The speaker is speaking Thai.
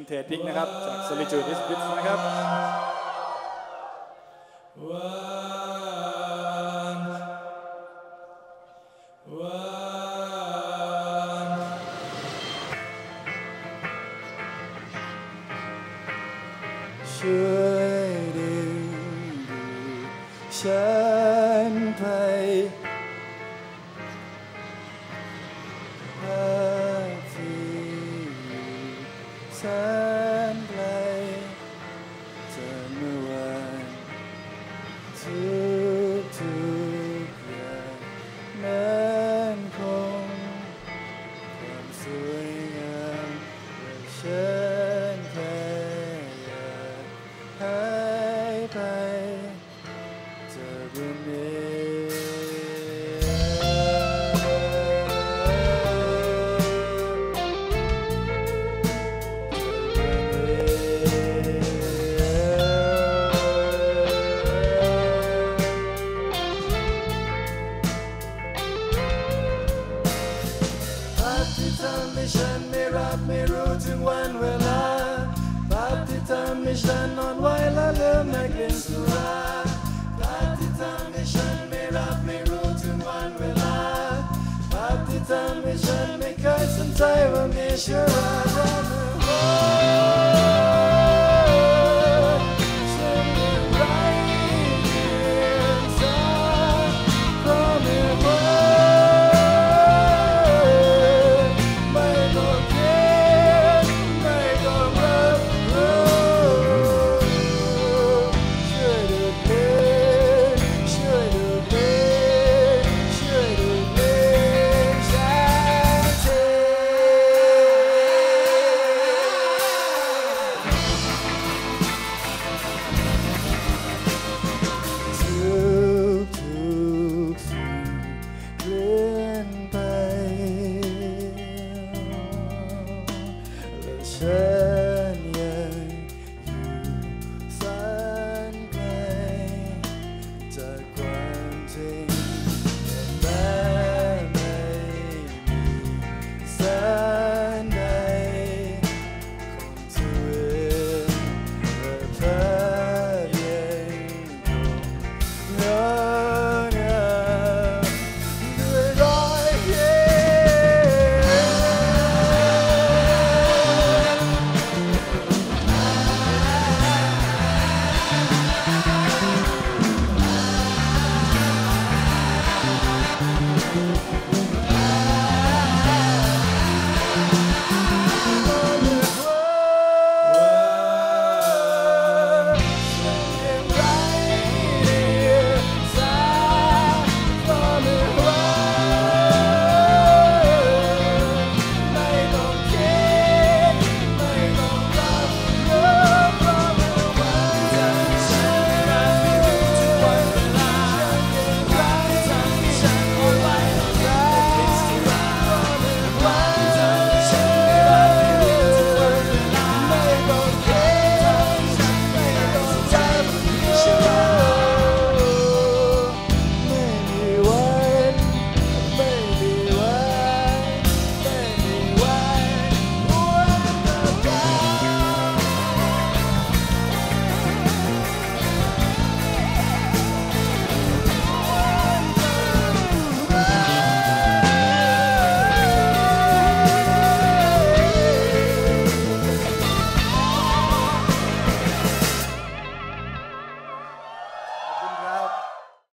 นเทจพิกนะครับ จาก Solitude is Bits นะครับช่วยดึงดูฉันไป แสนไกลจากเมื่อวานทุกทุกอย่างนั้นคงความสวยงามและฉันแค่อยากหายไปจากวันนี้ รู้ถึงวันเวลาภาพที่ทำใ